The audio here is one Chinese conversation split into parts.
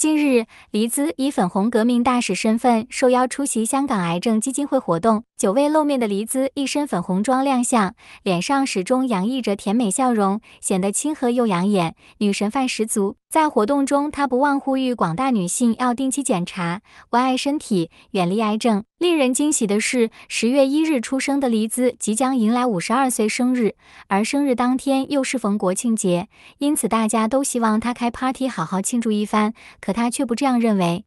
近日，黎姿以粉红革命大使身份受邀出席香港癌症基金会活动。久未露面的黎姿一身粉红装亮相，脸上始终洋溢着甜美笑容，显得亲和又养眼，女神范十足。在活动中，她不忘呼吁广大女性要定期检查，关爱身体，远离癌症。令人惊喜的是，十月一日出生的黎姿即将迎来五十二岁生日，而生日当天又是逢国庆节，因此大家都希望她开 party 好好庆祝一番。可她却不这样认为。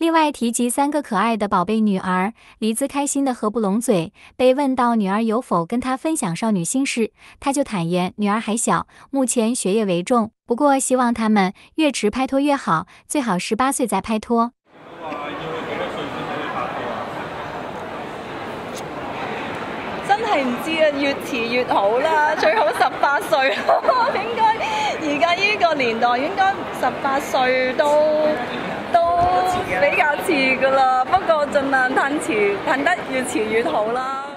另外提及三个可爱的宝贝女儿，黎姿开心的合不拢嘴。被问到女儿有否跟她分享少女心事，她就坦言女儿还小，目前学业为重，不过希望他们越迟拍拖越好，最好十八岁再拍拖。真系唔知啊，越迟越好啦，最好十八岁。应该而家呢个年代，应该十八岁都。比較遲噶啦，不過盡量褪遲，褪得越遲越好啦。